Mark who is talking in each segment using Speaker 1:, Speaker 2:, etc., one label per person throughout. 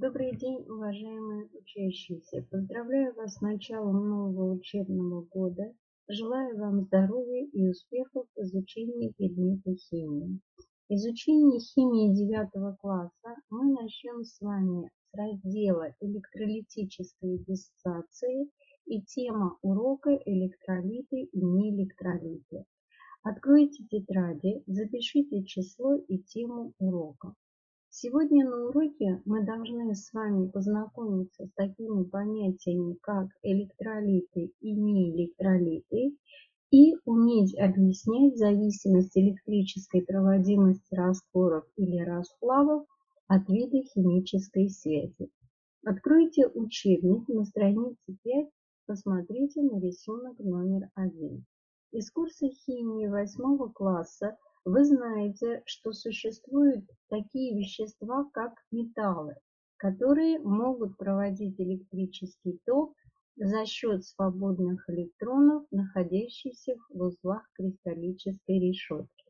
Speaker 1: Добрый день, уважаемые учащиеся! Поздравляю вас с началом нового учебного года. Желаю вам здоровья и успехов в изучении предмета химии. Изучение химии 9 класса мы начнем с вами с раздела электролитической диссоциации и тема урока электролиты и неэлектролиты. Откройте тетради, запишите число и тему урока. Сегодня на уроке мы должны с вами познакомиться с такими понятиями, как электролиты и неэлектролиты, и уметь объяснять зависимость электрической проводимости растворов или расплавов от вида химической связи. Откройте учебник на странице 5, посмотрите на рисунок номер 1. Из курса химии 8 класса вы знаете, что существуют такие вещества, как металлы, которые могут проводить электрический ток за счет свободных электронов, находящихся в узлах кристаллической решетки.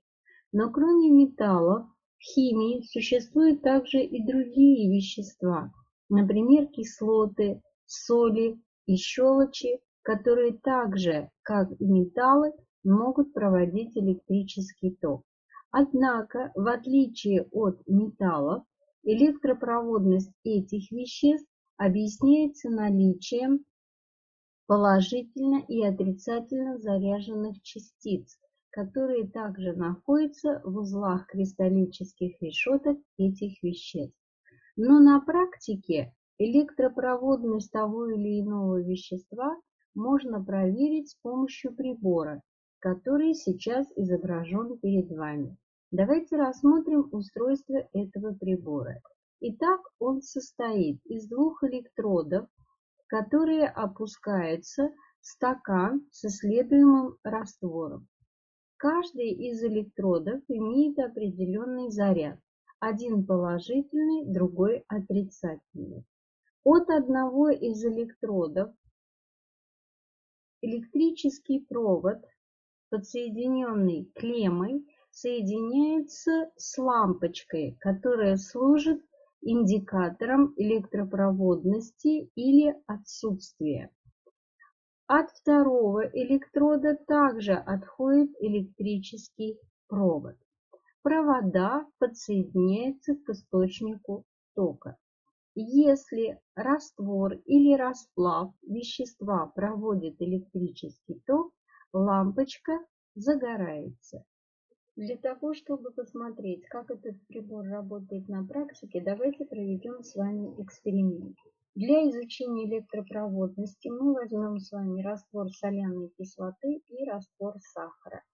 Speaker 1: Но кроме металлов, в химии существуют также и другие вещества, например, кислоты, соли и щелочи, которые также, как и металлы, могут проводить электрический ток. Однако, в отличие от металлов, электропроводность этих веществ объясняется наличием положительно и отрицательно заряженных частиц, которые также находятся в узлах кристаллических решеток этих веществ. Но на практике электропроводность того или иного вещества можно проверить с помощью прибора, который сейчас изображен перед вами. Давайте рассмотрим устройство этого прибора. Итак, он состоит из двух электродов, которые опускаются в стакан с исследуемым раствором. Каждый из электродов имеет определенный заряд. Один положительный, другой отрицательный. От одного из электродов электрический провод подсоединенный клеммой, соединяется с лампочкой, которая служит индикатором электропроводности или отсутствия. От второго электрода также отходит электрический провод. Провода подсоединяются к источнику тока. Если раствор или расплав вещества проводит электрический ток, лампочка загорается. Для того, чтобы посмотреть, как этот прибор работает на практике, давайте проведем с вами эксперимент. Для изучения электропроводности мы возьмем с вами раствор соляной кислоты и раствор сахара.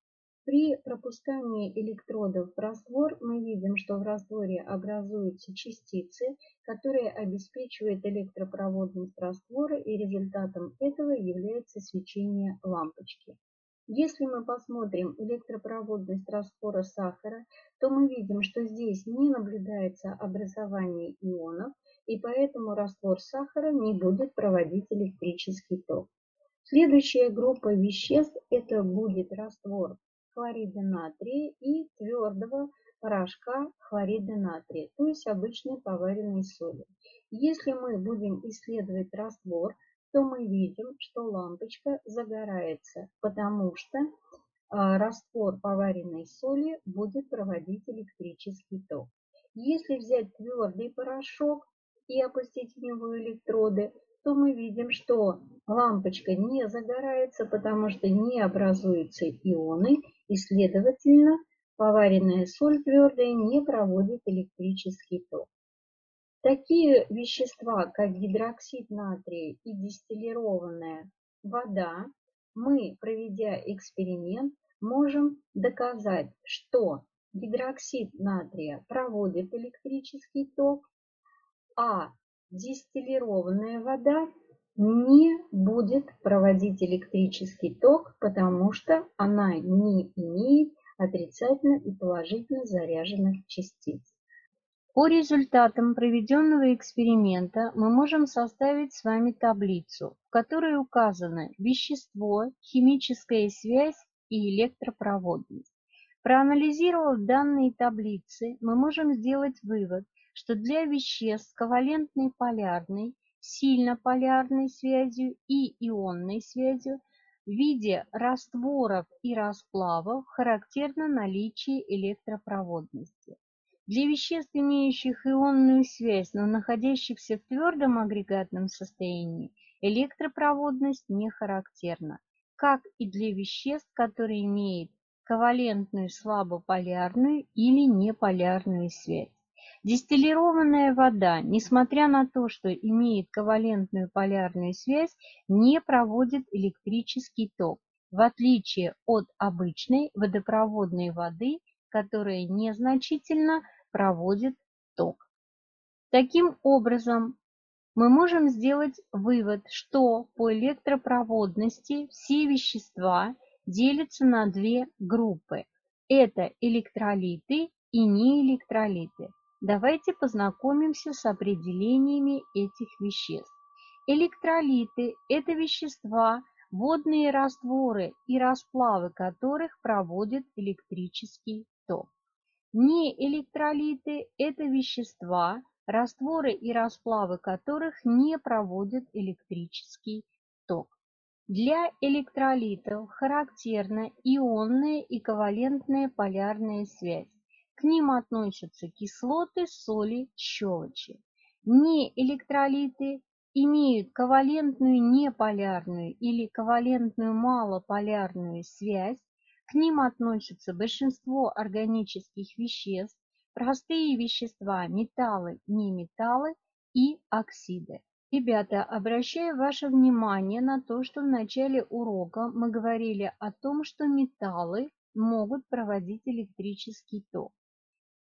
Speaker 1: При пропускании электродов в раствор мы видим, что в растворе образуются частицы, которые обеспечивают электропроводность раствора и результатом этого является свечение лампочки. Если мы посмотрим электропроводность раствора сахара, то мы видим, что здесь не наблюдается образование ионов, и поэтому раствор сахара не будет проводить электрический ток. Следующая группа веществ это будет раствор хлорида натрия и твердого порошка хлорида натрия, то есть обычной поваренной соли. Если мы будем исследовать раствор, то мы видим, что лампочка загорается, потому что а, раствор поваренной соли будет проводить электрический ток. Если взять твердый порошок и опустить в него электроды, то мы видим, что лампочка не загорается, потому что не образуются ионы, и, следовательно, поваренная соль твердая не проводит электрический ток. Такие вещества, как гидроксид натрия и дистиллированная вода, мы, проведя эксперимент, можем доказать, что гидроксид натрия проводит электрический ток, а дистиллированная вода не будет проводить электрический ток, потому что она не имеет отрицательно и положительно заряженных частиц. По результатам проведенного эксперимента мы можем составить с вами таблицу, в которой указано вещество, химическая связь и электропроводность. Проанализировав данные таблицы, мы можем сделать вывод, что для веществ ковалентной полярной, сильно полярной связью и ионной связью в виде растворов и расплавов характерно наличие электропроводности. Для веществ, имеющих ионную связь, но находящихся в твердом агрегатном состоянии, электропроводность не характерна, как и для веществ, которые имеют ковалентную слабополярную или неполярную связь. Дистиллированная вода, несмотря на то, что имеет ковалентную полярную связь, не проводит электрический ток, в отличие от обычной водопроводной воды, которая незначительно проводит ток. Таким образом, мы можем сделать вывод, что по электропроводности все вещества делятся на две группы. Это электролиты и неэлектролиты. Давайте познакомимся с определениями этих веществ. Электролиты – это вещества, водные растворы и расплавы которых проводят электрический ток. Неэлектролиты – это вещества, растворы и расплавы которых не проводят электрический ток. Для электролитов характерна ионная и ковалентная полярная связь. К ним относятся кислоты, соли, щелочи. Неэлектролиты имеют ковалентную неполярную или ковалентную малополярную связь. К ним относятся большинство органических веществ, простые вещества, металлы, неметаллы и оксиды. Ребята, обращаю ваше внимание на то, что в начале урока мы говорили о том, что металлы могут проводить электрический ток.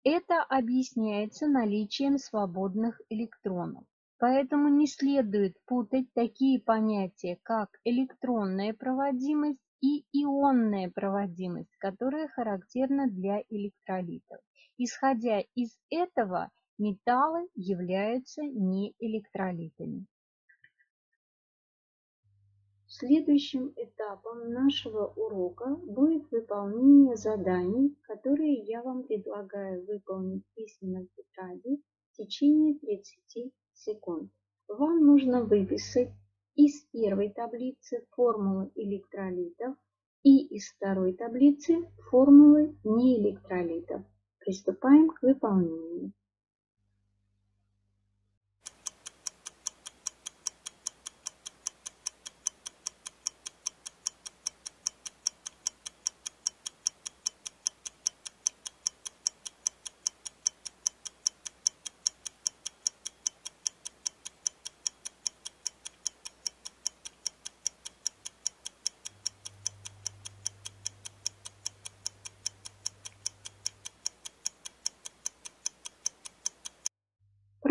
Speaker 1: Это объясняется наличием свободных электронов. Поэтому не следует путать такие понятия, как электронная проводимость и ионная проводимость, которая характерна для электролитов. Исходя из этого, металлы являются неэлектролитами. Следующим этапом нашего урока будет выполнение заданий, которые я вам предлагаю выполнить письменно в тетради в течение 30 секунд. Вам нужно выписать из первой таблицы формулы электролитов и из второй таблицы формулы неэлектролитов. Приступаем к выполнению.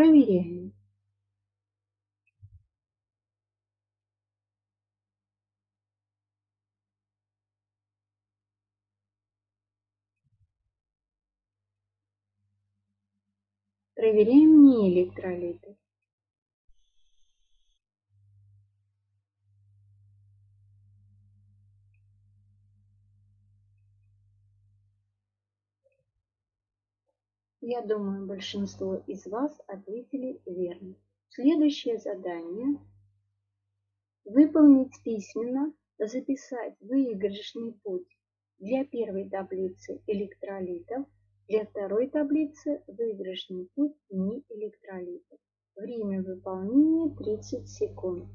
Speaker 1: Проверяем. Проверяем неэлектролиты. Я думаю, большинство из вас ответили верно. Следующее задание – выполнить письменно, записать выигрышный путь для первой таблицы электролитов, для второй таблицы выигрышный путь не электролитов. Время выполнения 30 секунд.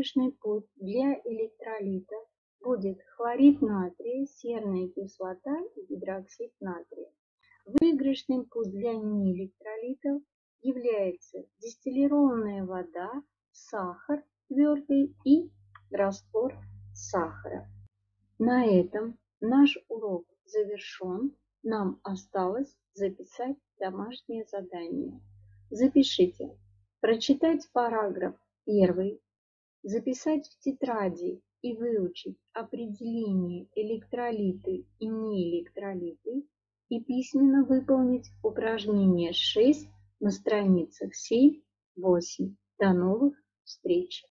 Speaker 1: Выигрышный путь для электролита будет хлорид натрия, серная кислота и гидроксид натрия. Выигрышным путь для неэлектролитов является дистиллированная вода, сахар твердый и раствор сахара. На этом наш урок завершен. Нам осталось записать домашнее задание. Запишите. Прочитать параграф 1, записать в тетради и выучить определение электролиты и неэлектролиты и письменно выполнить упражнение 6 на страницах 7-8. До новых встреч!